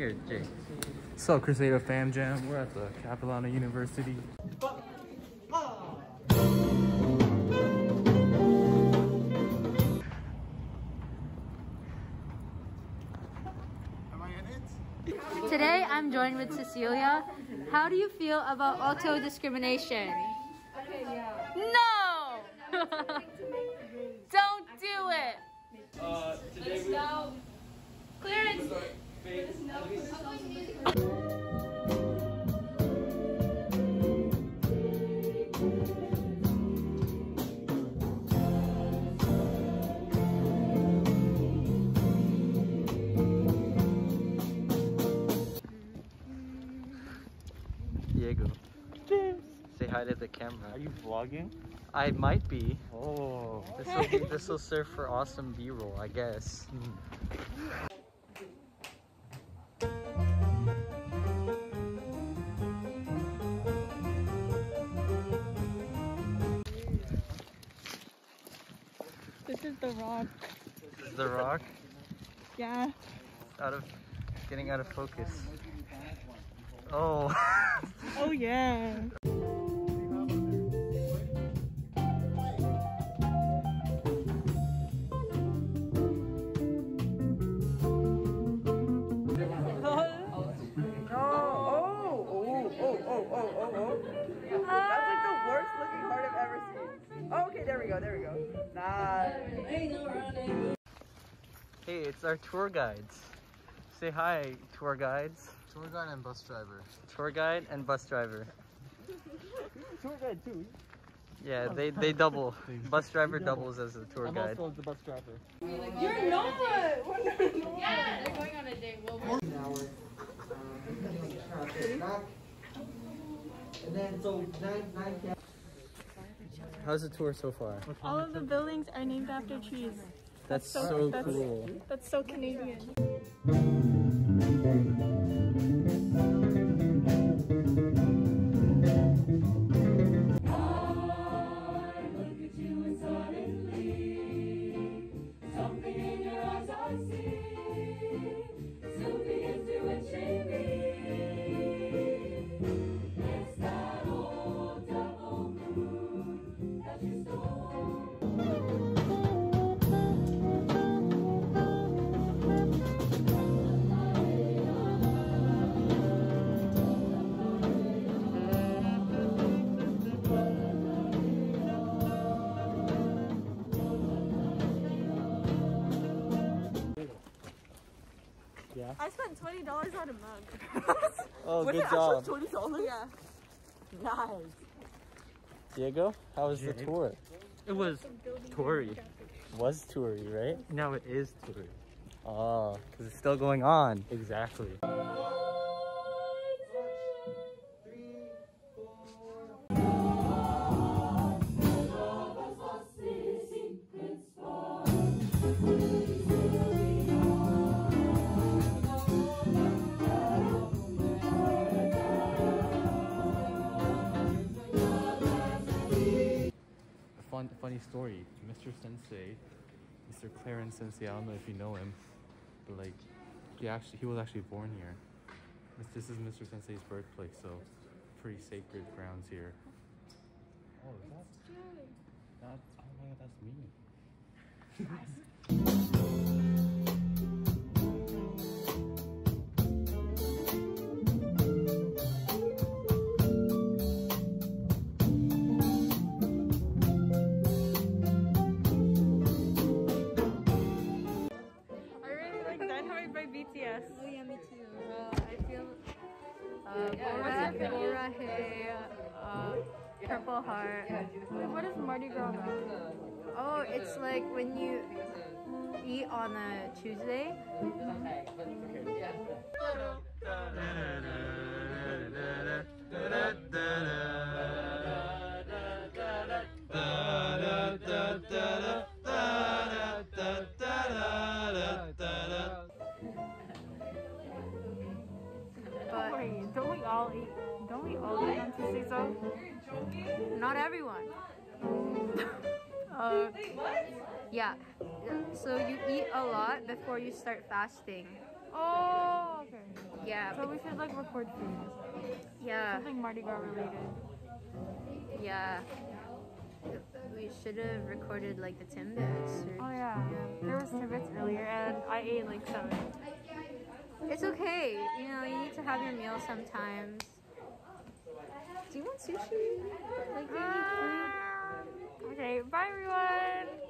Here, Jay. So, Crusader Fam Jam, we're at the Capilano University. Today I'm joined with Cecilia. How do you feel about auto discrimination? okay No! Don't do it! Uh, today we... Clearance! Diego. Say hi to the camera. Are you vlogging? I might be. Oh. This will be, this will serve for awesome B-roll, I guess. This the rock. This is the rock. Yeah. Out of getting out of focus. Oh. Oh yeah. Oh, oh, oh, oh, oh, oh, oh. That's like the worst looking heart I've ever seen. Oh, okay, there we go, there we go. Nah. Hey, it's our tour guides. Say hi, tour guides. Tour guide and bus driver. Tour guide and bus driver. Tour guide too. Yeah, they, they double. bus driver doubles as a tour I'm guide. also the bus driver. You're not! Yeah, they're going on a date. Well, uh, And then, so, nine, nine How's the tour so far? All of the buildings are named after trees. That's so- so that's- cool. That's so Canadian. I spent twenty dollars on a mug. Oh, Was good it job. twenty dollars? Yeah. Nice. Diego, how was the tour? It was Tory. Was toury, right? Now it is Tory. Oh, ah, because it's still going on. Exactly. Funny story. Mr. Sensei, Mr. Clarence Sensei, I don't know if you know him, but like, he actually, he was actually born here. This- is Mr. Sensei's birthplace, so pretty sacred grounds here. Oh, is that? That's, oh my god, that's me. BTS. Oh yeah, me too. Uh, I feel uh, Bora, Bora Hey, uh, Purple Heart. Wait, what is Mardi Gras? Oh, it's like when you eat on a Tuesday. Wait, don't we all eat? Don't we all eat on Tuesdays though? not everyone. Uh, Yeah. So you eat a lot before you start fasting. Oh, okay. Yeah, So we should like record food. yeah, Something Mardi Gras related. yeah. We should have recorded like the Timbits. Oh Or... yeah. There was Timbits earlier and I ate like seven. It's okay. You know, you need to have your meal sometimes. Do you want sushi? Like, do you need food? Um, okay, bye everyone.